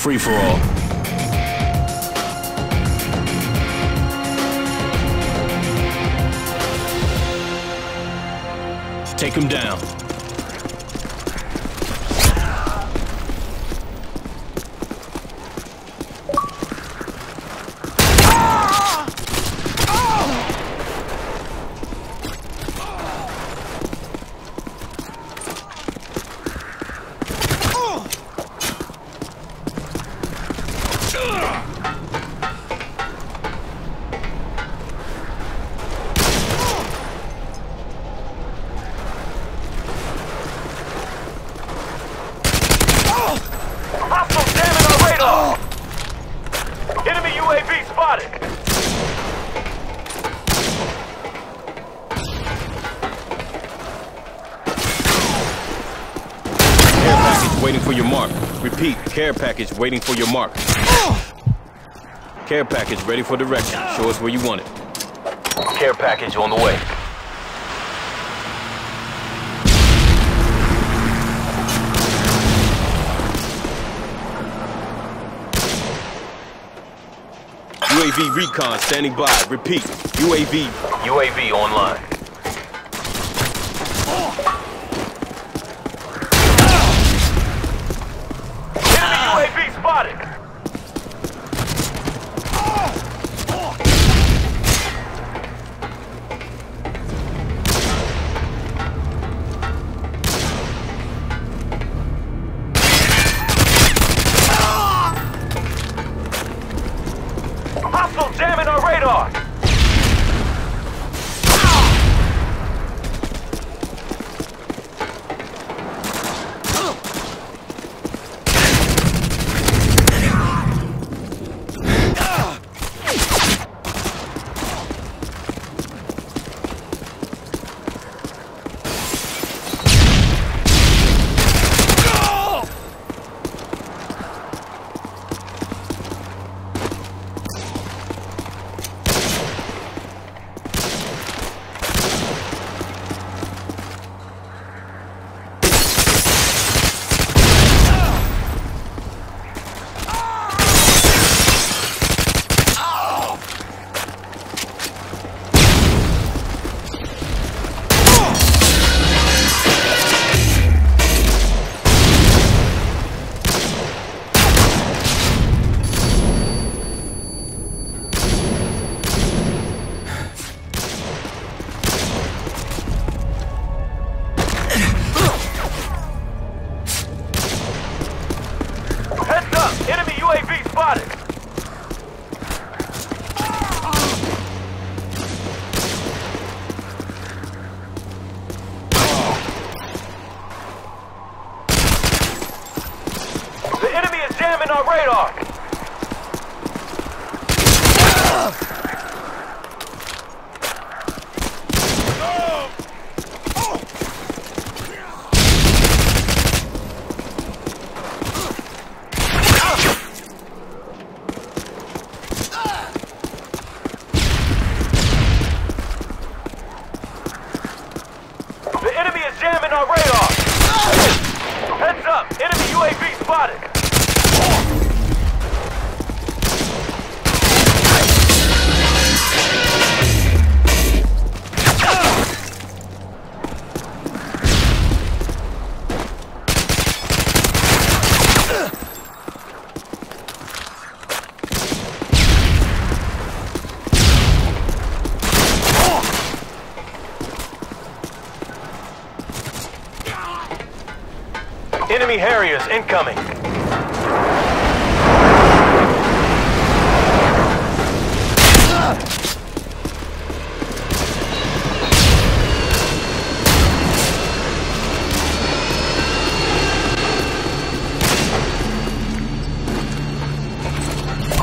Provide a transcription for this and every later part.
Free for all. Take him down. Hostile jamming our radar! Enemy UAV spotted! Care package waiting for your mark. Repeat, care package waiting for your mark. Care package ready for direction. Show us where you want it. Care package on the way. UAV recon standing by. Repeat, UAV. UAV online. Jamming our radar! The Enemy Harriers incoming.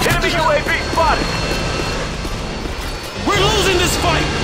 Enemy UAV spotted! We're losing this fight!